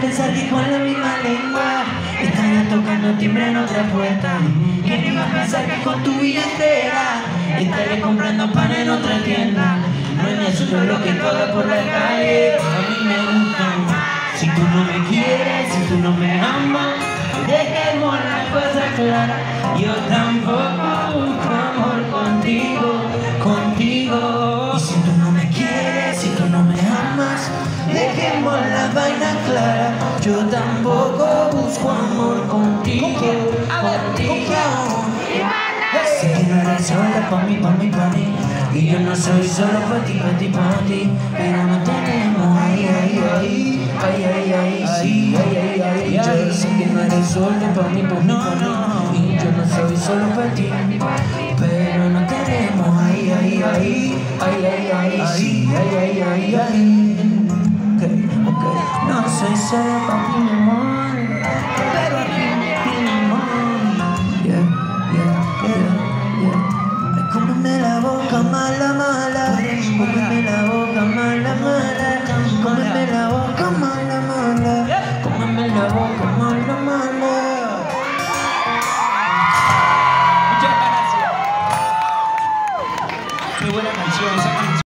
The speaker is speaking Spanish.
pensar que con la misma lengua estaría tocando timbre en otra puerta? ¿Quién iba a pensar que con tu billetera estaría comprando pan en otra tienda? No es asunto lo que paga por la calle, a mí me gustan. Si tú no me quieres, si tú no me amas, dejemos la cosa clara. Yo tampoco busco amor contigo. Dejemos la vaina clara. Yo tampoco busco amor contigo, contigo. Sé que no eres sola pa' mí, pa' mí, pa' mí. Y yo no soy solo pa' ti, pa' ti, pa' ti. Pero no tenemos ay, ay, ay. Ay, ay, ay, sí, ay, ay, ay Yo sé que no eres solo pa' mí, pa' mí, pa' mí. Y yo no soy solo pa' ti. Pero no tenemos ay, ay, ay. Ay, ay, ay, sí, ay, ay, ay, ay serve la boca mala, mala la boca mala, mala la boca mala, mala la boca mala, mala Muchas gracias. Qué buena canción.